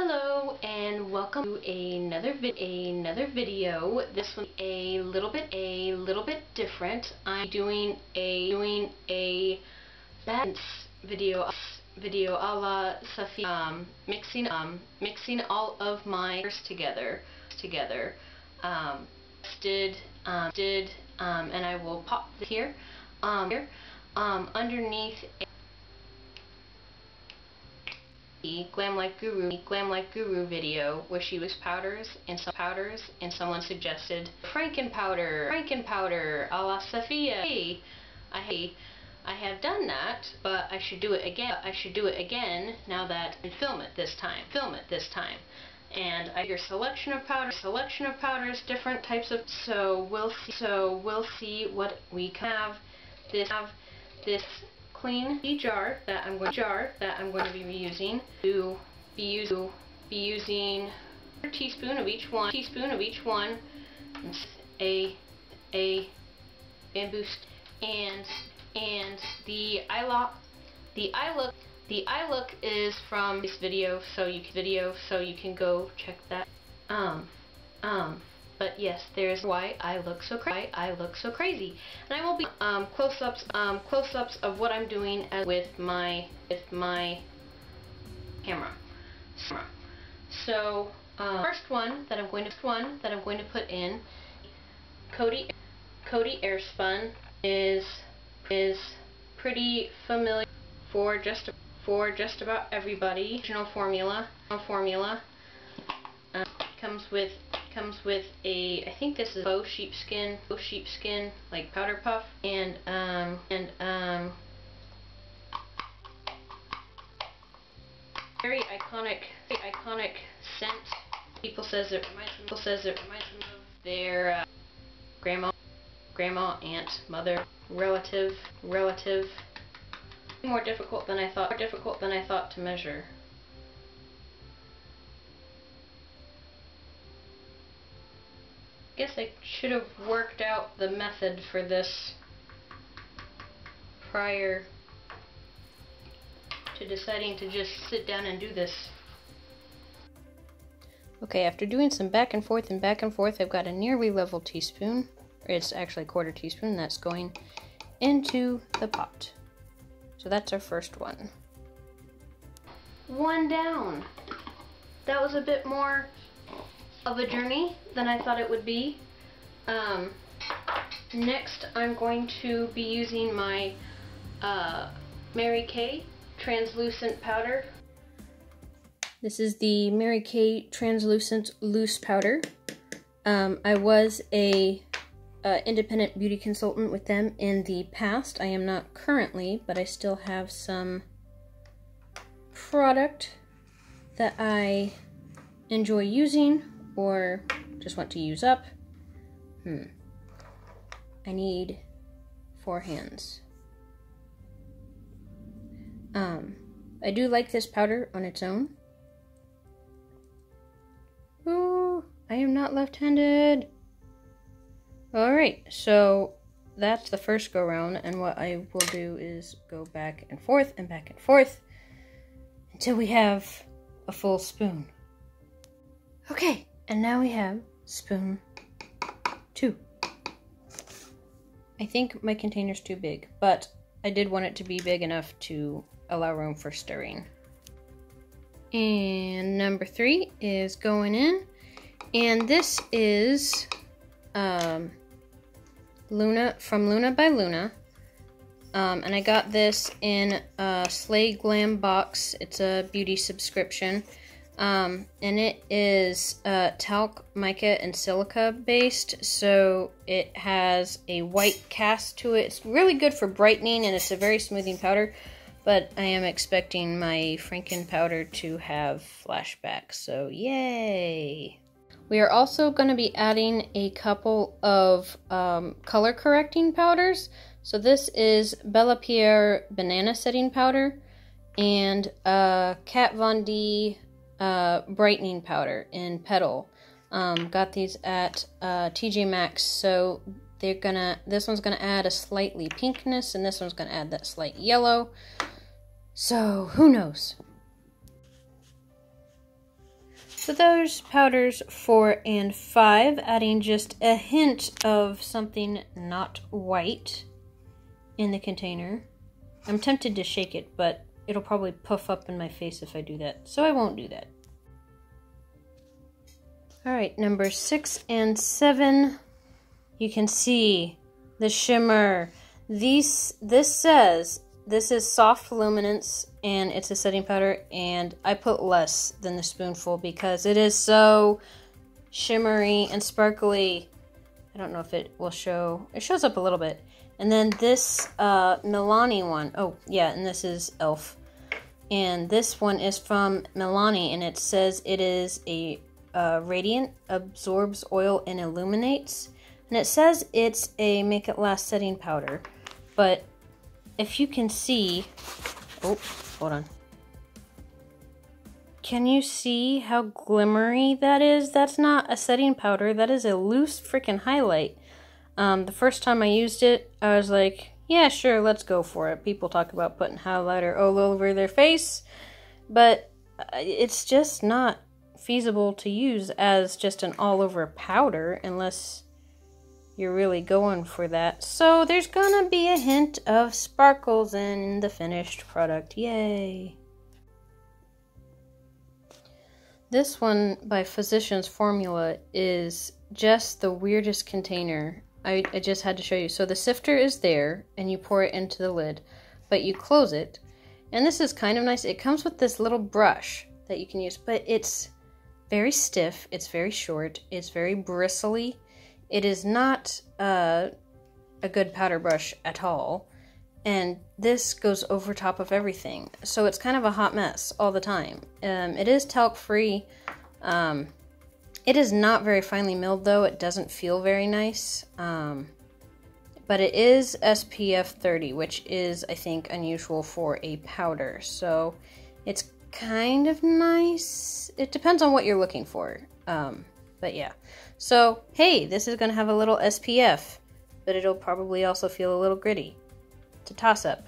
Hello and welcome to another vi another video. This one a little bit a little bit different. I'm doing a doing a balance video video a la Safi um mixing um mixing all of my hairs together together. Um did um did um and I will pop here um here um underneath Glam Life Guru Glam Life Guru video where she was powders and some powders and someone suggested Franken powder Franken powder a la Safia. Hey, I hey, I have done that, but I should do it again. I should do it again now that and film it this time. Film it this time. And I your selection of powders, selection of powders, different types of so we'll see so we'll see what we have this have this clean the jar that I'm going to jar that I'm going to be using to be use, be using a teaspoon of each one teaspoon of each one a a bamboo and and the eye look the eye look the eye look is from this video so you can video so you can go check that. Um um but yes, there's why I look so crazy. I look so crazy, and I will be um, close-ups, um, close-ups of what I'm doing with my with my camera. So um, first one that I'm going to one that I'm going to put in Cody Coty Airspun is is pretty familiar for just for just about everybody. Original formula formula uh, comes with comes with a, I think this is faux sheepskin, faux sheepskin, like powder puff, and, um, and, um, very iconic, very iconic scent. People says it reminds them, people says it reminds them of their, uh, grandma, grandma, aunt, mother, relative, relative. More difficult than I thought, more difficult than I thought to measure. Guess I should have worked out the method for this prior to deciding to just sit down and do this. Okay, after doing some back and forth and back and forth, I've got a nearly level teaspoon. It's actually a quarter teaspoon that's going into the pot. So that's our first one. One down. That was a bit more of a journey than I thought it would be. Um, next, I'm going to be using my uh, Mary Kay translucent powder. This is the Mary Kay translucent loose powder. Um, I was a uh, independent beauty consultant with them in the past. I am not currently, but I still have some product that I enjoy using or just want to use up. Hmm. I need four hands. Um, I do like this powder on its own. Ooh, I am not left-handed. Alright, so that's the first go round, and what I will do is go back and forth and back and forth until we have a full spoon. Okay, and now we have spoon two. I think my container's too big, but I did want it to be big enough to allow room for stirring. And number three is going in. And this is um, Luna from Luna by Luna. Um, and I got this in a Slay Glam box. It's a beauty subscription. Um, and it is uh, talc, mica, and silica based, so it has a white cast to it. It's really good for brightening, and it's a very smoothing powder, but I am expecting my Franken powder to have flashbacks, so yay! We are also going to be adding a couple of um, color correcting powders. So this is Bella Pierre Banana Setting Powder and uh, Kat Von D uh, brightening powder in Petal. Um, got these at uh, TJ Maxx, so they're gonna. This one's gonna add a slightly pinkness, and this one's gonna add that slight yellow. So who knows? So those powders four and five, adding just a hint of something not white in the container. I'm tempted to shake it, but it'll probably puff up in my face if I do that, so I won't do that. Alright, number six and seven, you can see the shimmer. These, this says this is soft luminance and it's a setting powder and I put less than the spoonful because it is so shimmery and sparkly. I don't know if it will show. It shows up a little bit. And then this uh, Milani one. Oh, yeah, and this is e.l.f. And this one is from Milani, and it says it is a uh, radiant, absorbs oil, and illuminates. And it says it's a make it last setting powder. But if you can see, oh, hold on. Can you see how glimmery that is? That's not a setting powder. That is a loose freaking highlight. Um, the first time I used it, I was like, yeah, sure, let's go for it. People talk about putting highlighter all over their face, but uh, it's just not feasible to use as just an all over powder unless you're really going for that. So there's gonna be a hint of sparkles in the finished product. Yay! This one by Physicians Formula is just the weirdest container I, I just had to show you. So the sifter is there, and you pour it into the lid, but you close it. And this is kind of nice. It comes with this little brush that you can use, but it's very stiff. It's very short. It's very bristly. It is not uh, a good powder brush at all. And this goes over top of everything. So it's kind of a hot mess all the time. Um, it is talc free. Um, it is not very finely milled though. It doesn't feel very nice. Um, but it is SPF 30, which is, I think, unusual for a powder. So it's kind of nice. It depends on what you're looking for. Um, but yeah. So, hey, this is going to have a little SPF, but it'll probably also feel a little gritty. It's a toss up.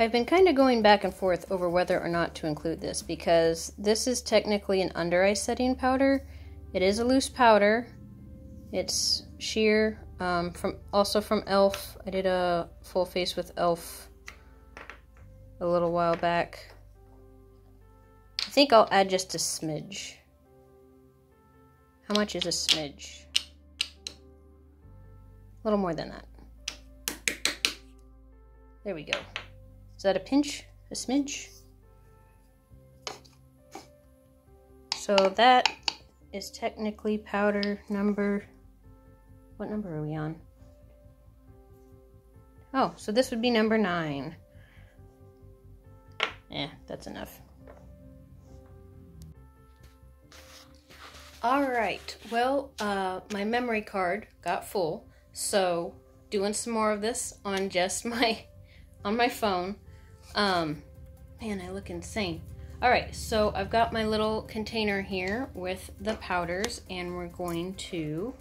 I've been kind of going back and forth over whether or not to include this because this is technically an under eye setting powder. It is a loose powder. It's sheer um, from also from e.l.f. I did a full face with e.l.f. a little while back. I think I'll add just a smidge. How much is a smidge? A little more than that. There we go. Is that a pinch? A smidge? So that is technically powder number... What number are we on? Oh, so this would be number nine. Eh, that's enough. Alright, well, uh, my memory card got full, so doing some more of this on just my, on my phone. Um, man, I look insane. All right, so I've got my little container here with the powders and we're going to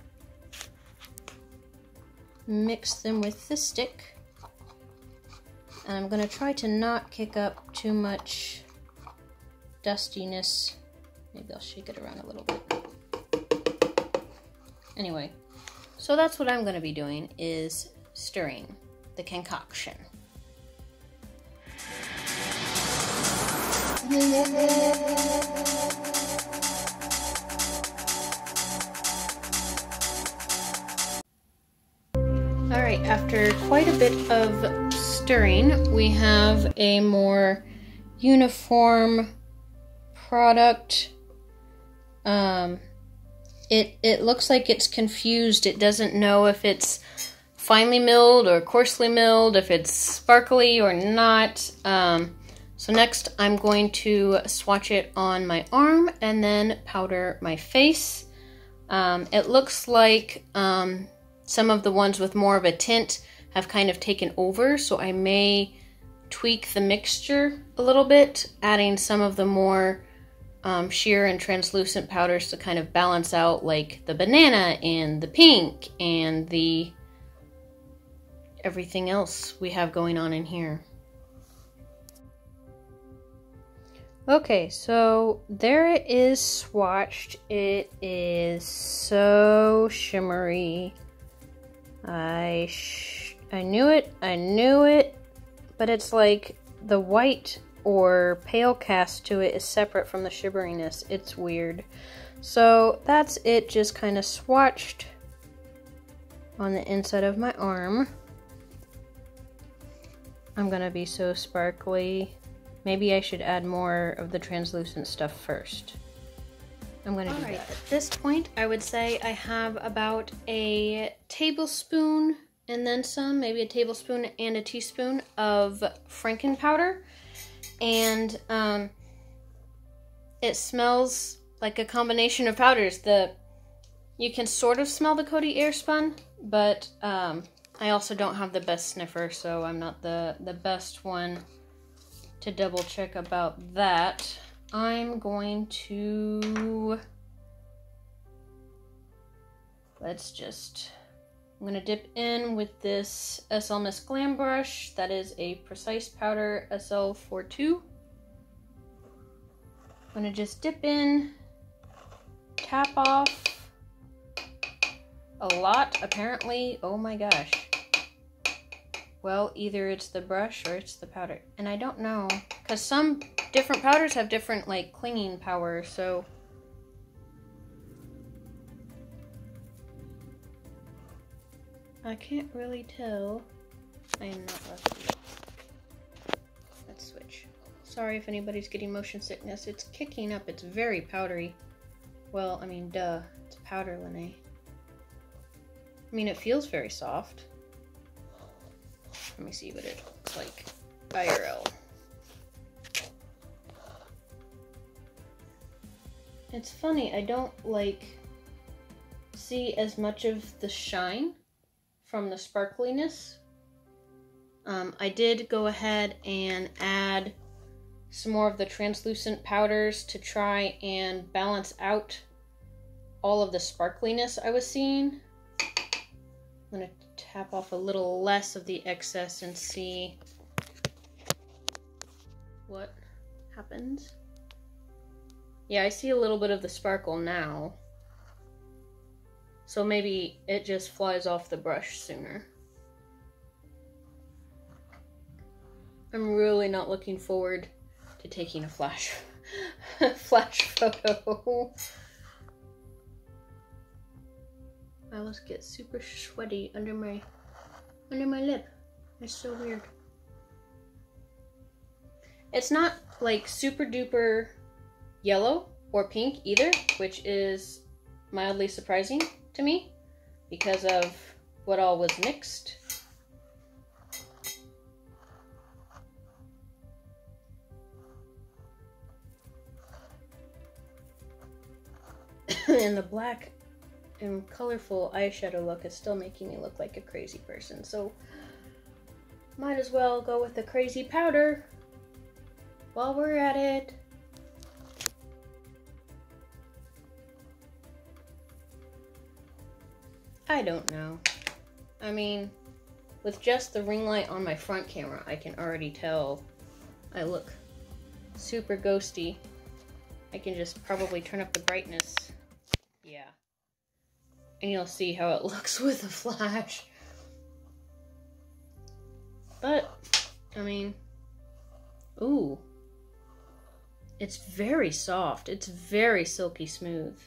mix them with the stick. And I'm gonna try to not kick up too much dustiness. Maybe I'll shake it around a little bit. Anyway, so that's what I'm gonna be doing is stirring the concoction. Alright, after quite a bit of stirring, we have a more uniform product. Um, it, it looks like it's confused. It doesn't know if it's finely milled or coarsely milled, if it's sparkly or not. Um, so next I'm going to swatch it on my arm and then powder my face. Um, it looks like um, some of the ones with more of a tint have kind of taken over, so I may tweak the mixture a little bit, adding some of the more um, sheer and translucent powders to kind of balance out like the banana and the pink and the everything else we have going on in here. Okay, so there it is swatched. It is so shimmery. I sh I knew it. I knew it. But it's like the white or pale cast to it is separate from the shimmeriness. It's weird. So that's it just kind of swatched on the inside of my arm. I'm gonna be so sparkly. Maybe I should add more of the translucent stuff first. I'm gonna All do right. that. At this point, I would say I have about a tablespoon and then some, maybe a tablespoon and a teaspoon of Franken powder. And um, it smells like a combination of powders. The You can sort of smell the Coty Airspun, but um, I also don't have the best sniffer, so I'm not the, the best one to double check about that, I'm going to, let's just, I'm going to dip in with this SL Miss Glam brush. That is a Precise Powder SL42. I'm going to just dip in, tap off a lot, apparently. Oh my gosh. Well, either it's the brush or it's the powder. And I don't know. Because some different powders have different, like, clinging power, so... I can't really tell. I am not lefty. Let's switch. Sorry if anybody's getting motion sickness. It's kicking up. It's very powdery. Well, I mean, duh. It's powder, Lenae. I mean, it feels very soft. Let me see what it looks like IRL. It's funny, I don't like see as much of the shine from the sparkliness. Um, I did go ahead and add some more of the translucent powders to try and balance out all of the sparkliness I was seeing. I'm going to tap off a little less of the excess and see what happens. Yeah, I see a little bit of the sparkle now. So maybe it just flies off the brush sooner. I'm really not looking forward to taking a flash flash photo. I always get super sweaty under my under my lip. It's so weird. It's not like super duper yellow or pink either, which is mildly surprising to me because of what all was mixed. and the black and colorful eyeshadow look is still making me look like a crazy person. So might as well go with the crazy powder while we're at it. I don't know. I mean, with just the ring light on my front camera, I can already tell I look super ghosty. I can just probably turn up the brightness and you'll see how it looks with a flash. But, I mean, ooh. It's very soft. It's very silky smooth.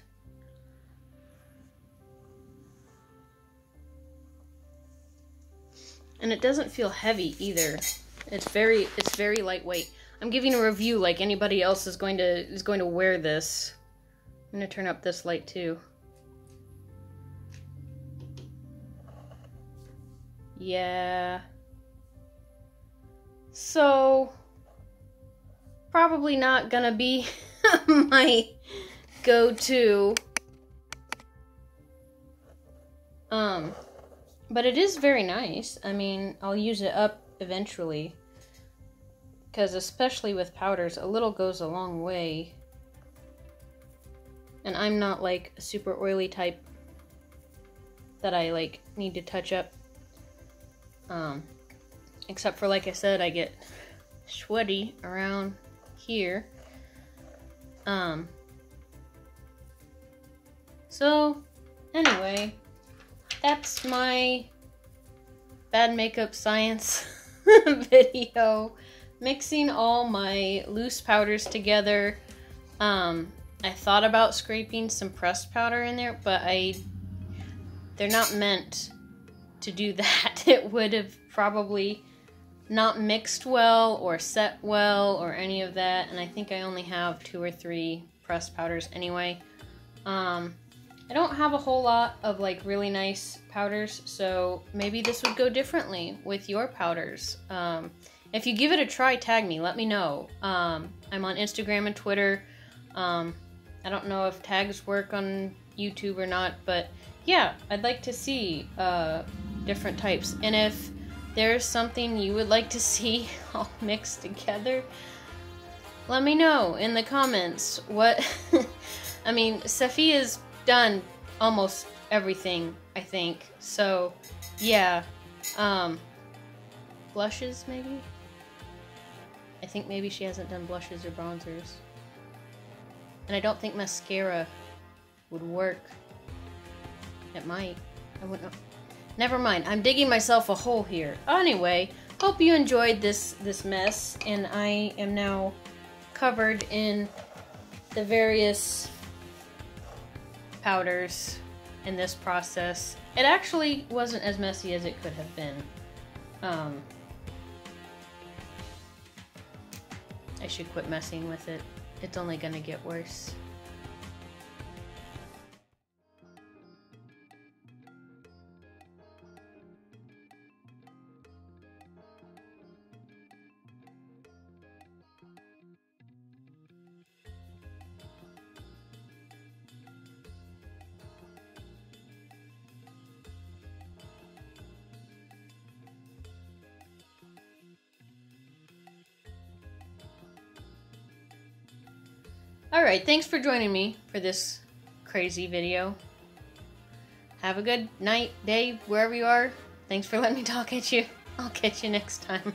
And it doesn't feel heavy either. It's very it's very lightweight. I'm giving a review like anybody else is going to is going to wear this. I'm going to turn up this light too. Yeah. So, probably not gonna be my go-to. Um, but it is very nice. I mean, I'll use it up eventually. Because especially with powders, a little goes a long way. And I'm not like a super oily type that I like need to touch up um, except for, like I said, I get sweaty around here. Um, so, anyway, that's my bad makeup science video. Mixing all my loose powders together. Um, I thought about scraping some pressed powder in there, but I they're not meant to do that. It would have probably not mixed well or set well or any of that, and I think I only have two or three pressed powders anyway. Um, I don't have a whole lot of like really nice powders, so maybe this would go differently with your powders. Um, if you give it a try, tag me. Let me know. Um, I'm on Instagram and Twitter. Um, I don't know if tags work on YouTube or not, but yeah, I'd like to see uh, different types. And if there's something you would like to see all mixed together, let me know in the comments. What I mean, Safia's done almost everything, I think. So, yeah. Um, blushes, maybe? I think maybe she hasn't done blushes or bronzers. And I don't think mascara would work. It might. I wouldn't know. Never mind. I'm digging myself a hole here. Anyway, hope you enjoyed this this mess and I am now covered in the various powders in this process. It actually wasn't as messy as it could have been. Um, I should quit messing with it. It's only gonna get worse. Alright, thanks for joining me for this crazy video. Have a good night, day, wherever you are. Thanks for letting me talk at you. I'll catch you next time.